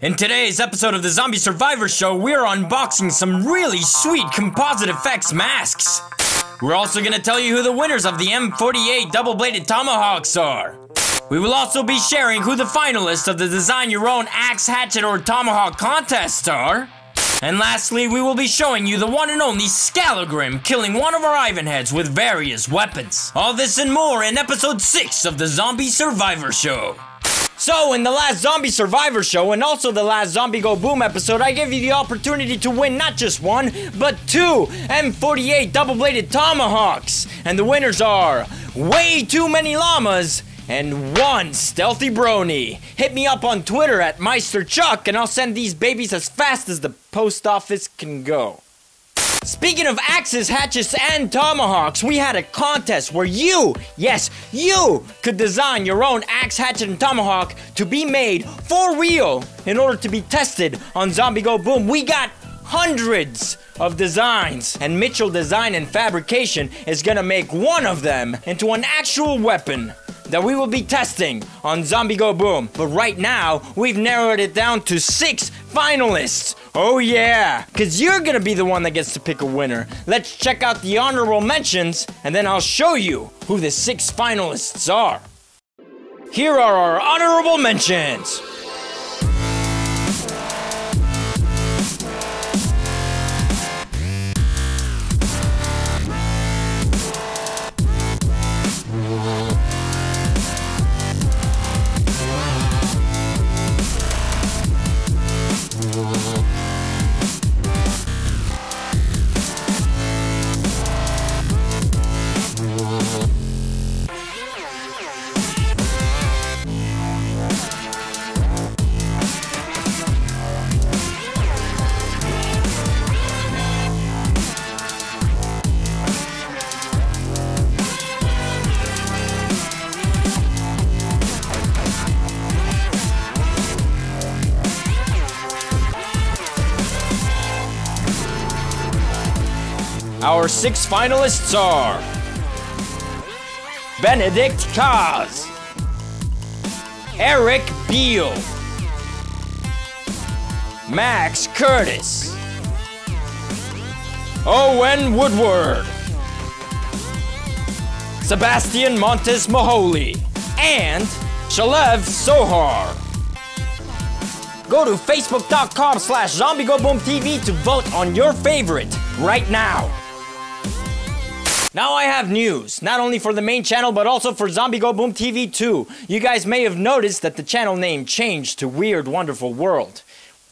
In today's episode of the Zombie Survivor Show, we're unboxing some really sweet composite effects masks. We're also gonna tell you who the winners of the M48 double bladed tomahawks are. We will also be sharing who the finalists of the Design Your Own Axe, Hatchet, or Tomahawk contest are. And lastly, we will be showing you the one and only Skallagrim killing one of our Ivan heads with various weapons. All this and more in episode 6 of the Zombie Survivor Show. So, in the last Zombie Survivor show and also the last Zombie Go Boom episode, I gave you the opportunity to win not just one, but two M48 double bladed tomahawks. And the winners are way too many llamas and one stealthy brony. Hit me up on Twitter at MeisterChuck and I'll send these babies as fast as the post office can go. Speaking of axes, hatchets, and tomahawks, we had a contest where you, yes, you, could design your own axe, hatchet, and tomahawk to be made for real in order to be tested on Zombie Go Boom. We got hundreds of designs, and Mitchell Design and Fabrication is gonna make one of them into an actual weapon that we will be testing on Zombie Go Boom. But right now, we've narrowed it down to six finalists. Oh yeah, cause you're gonna be the one that gets to pick a winner. Let's check out the honorable mentions, and then I'll show you who the six finalists are. Here are our honorable mentions. Our six finalists are Benedict Kaz, Eric Beal, Max Curtis, Owen Woodward, Sebastian Montes Maholi, and Shalev Sohar. Go to facebook.com slash zombiegoboomtv to vote on your favorite right now. Now I have news, not only for the main channel, but also for Zombie Go Boom TV 2. You guys may have noticed that the channel name changed to Weird Wonderful World.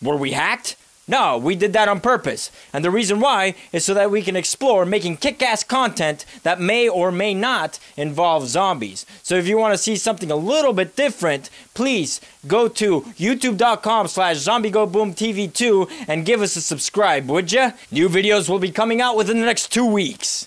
Were we hacked? No, we did that on purpose. And the reason why is so that we can explore making kick-ass content that may or may not involve zombies. So if you want to see something a little bit different, please go to youtube.com slash zombiegoboomtv2 and give us a subscribe, would ya? New videos will be coming out within the next two weeks.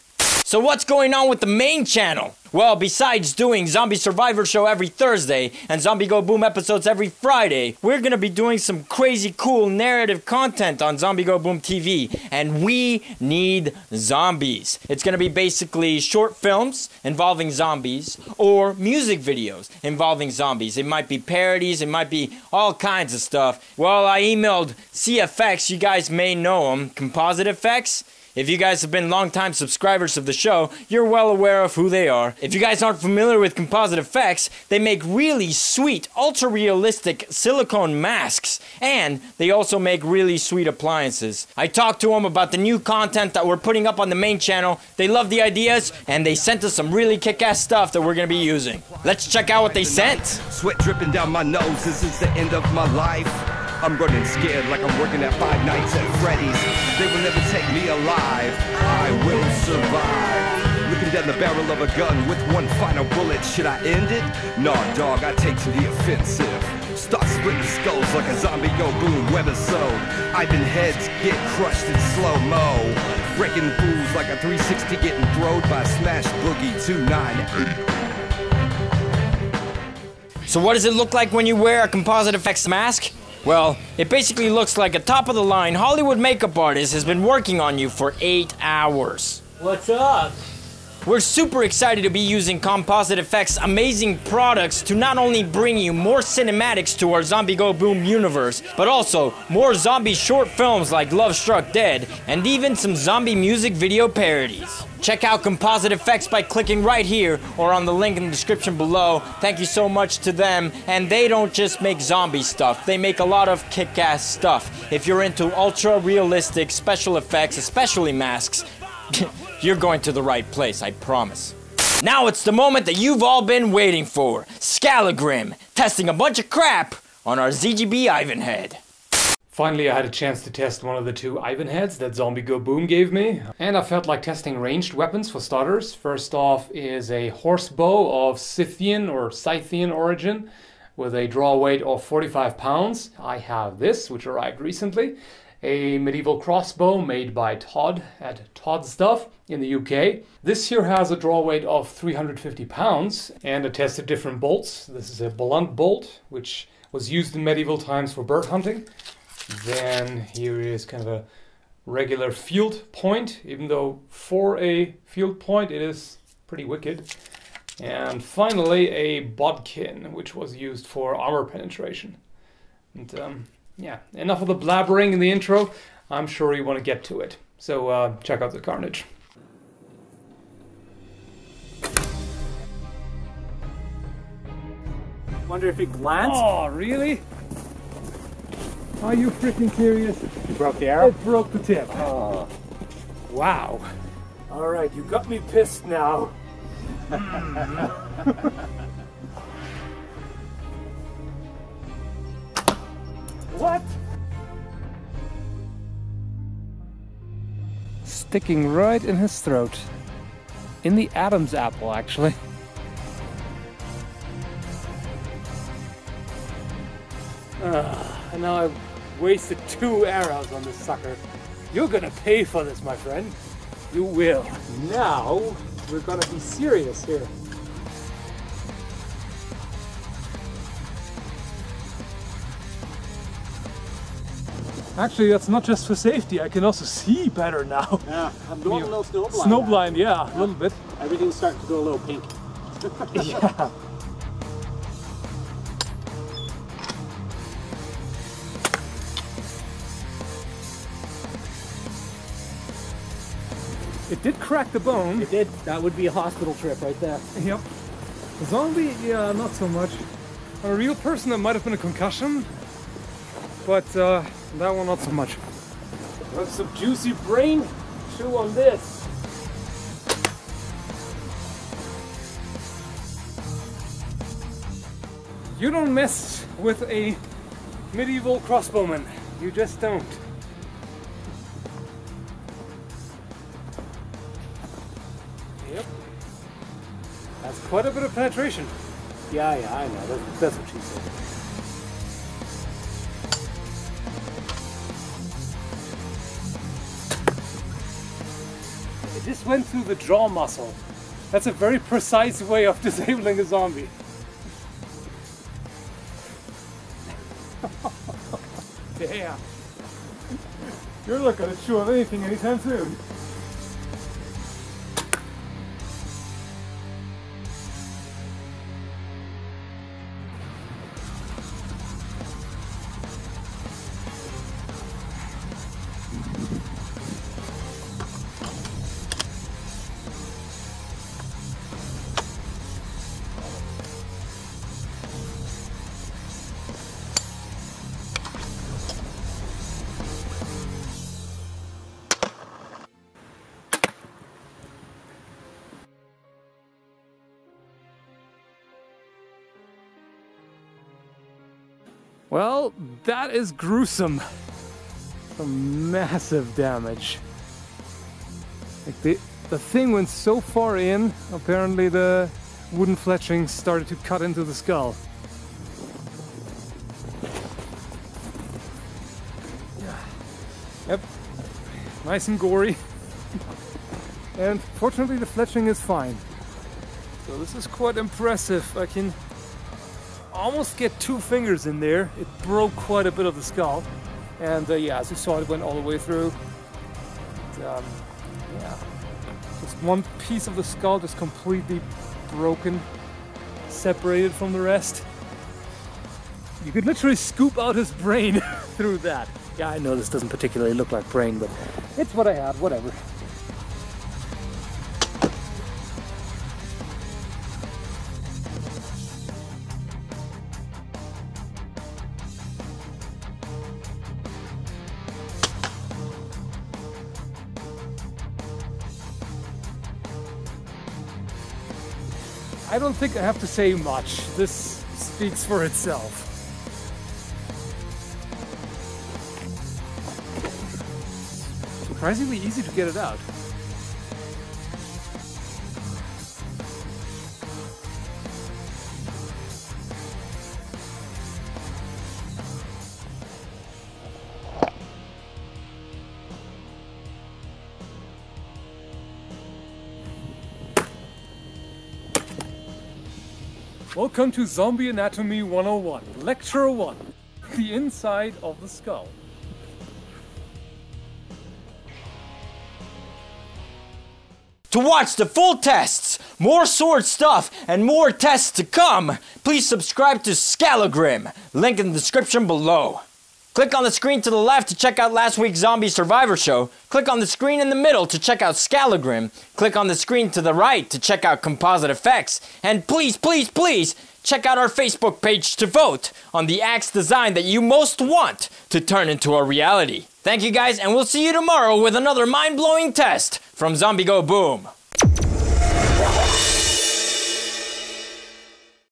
So what's going on with the main channel? Well, besides doing Zombie Survivor Show every Thursday and Zombie Go Boom episodes every Friday, we're gonna be doing some crazy cool narrative content on Zombie Go Boom TV, and we need zombies. It's gonna be basically short films involving zombies or music videos involving zombies. It might be parodies, it might be all kinds of stuff. Well, I emailed CFX, you guys may know them, Composite Effects. If you guys have been longtime subscribers of the show, you're well aware of who they are. If you guys aren't familiar with composite effects, they make really sweet, ultra realistic silicone masks, and they also make really sweet appliances. I talked to them about the new content that we're putting up on the main channel. They love the ideas, and they sent us some really kick ass stuff that we're gonna be using. Let's check out what they sent. Sweat dripping down my nose, this is the end of my life. I'm running scared like I'm working at Five Nights at Freddy's. They will never take me alive. I will survive. Looking down the barrel of a gun with one final bullet. Should I end it? Nah, dog, I take to the offensive. Start splitting skulls like a zombie go boom webisode. Ivan heads get crushed in slow mo. Breaking fools like a 360 getting throwed by Smash Boogie 298. So what does it look like when you wear a composite effects mask? Well, it basically looks like a top of the line Hollywood makeup artist has been working on you for eight hours. What's up? We're super excited to be using Composite Effects' amazing products to not only bring you more cinematics to our Zombie Go Boom universe, but also more zombie short films like Love Struck Dead, and even some zombie music video parodies. Check out Composite Effects by clicking right here or on the link in the description below. Thank you so much to them. And they don't just make zombie stuff, they make a lot of kick ass stuff. If you're into ultra realistic special effects, especially masks, you're going to the right place, I promise. Now it's the moment that you've all been waiting for Skallagrim, testing a bunch of crap on our ZGB Ivan head. Finally, I had a chance to test one of the two Ivan heads that Zombie Go Boom gave me, and I felt like testing ranged weapons for starters. First off is a horse bow of Scythian or Scythian origin with a draw weight of 45 pounds. I have this, which arrived recently. A medieval crossbow made by Tod at Tod's Stuff in the UK. This here has a draw weight of 350 pounds, and a test of different bolts. This is a blunt bolt, which was used in medieval times for bird hunting. Then here is kind of a regular field point, even though for a field point it is pretty wicked. And finally a bodkin, which was used for armor penetration. And um, yeah, enough of the blabbering in the intro. I'm sure you want to get to it. So uh, check out the carnage. Wonder if he glanced? Oh, really? Are you freaking serious? You broke the arrow? It broke the tip. Oh. Wow. All right, you got me pissed now. Sticking right in his throat. In the Adam's apple, actually. Uh, and now I've wasted two arrows on this sucker. You're gonna pay for this, my friend. You will. Now, we're gonna be serious here. Actually, that's not just for safety. I can also see better now. Yeah, I'm going a little snowblind. Snowblind, yeah, yeah, a little bit. Everything's starting to go a little pink. yeah. It did crack the bone. It did. That would be a hospital trip right there. Yep. Zombie, yeah, not so much. A real person, that might have been a concussion. But uh, that one, not so much. That's some juicy brain. Chew on this. You don't mess with a medieval crossbowman. You just don't. Yep. That's quite a bit of penetration. Yeah, yeah, I know. That's, that's what she said. Just went through the jaw muscle. That's a very precise way of disabling a zombie. Damn. You're not gonna chew on anything anytime soon. Well, that is gruesome. Some massive damage. Like the, the thing went so far in, apparently the wooden fletchings started to cut into the skull. Yep, nice and gory. and fortunately the fletching is fine. So this is quite impressive. I can almost get two fingers in there. It broke quite a bit of the skull. And uh, yeah, as you saw, it went all the way through. um, yeah, just one piece of the skull just completely broken, separated from the rest. You could literally scoop out his brain through that. Yeah, I know this doesn't particularly look like brain, but it's what I had, whatever. I don't think I have to say much. This speaks for itself. Surprisingly easy to get it out. Welcome to Zombie Anatomy 101, Lecture 1 The Inside of the Skull. To watch the full tests, more sword stuff, and more tests to come, please subscribe to Skallagrim, link in the description below. Click on the screen to the left to check out last week's Zombie Survivor show. Click on the screen in the middle to check out Skallagrim. Click on the screen to the right to check out Composite Effects. And please, please, please, check out our Facebook page to vote on the axe design that you most want to turn into a reality. Thank you guys, and we'll see you tomorrow with another mind blowing test from Zombie Go Boom.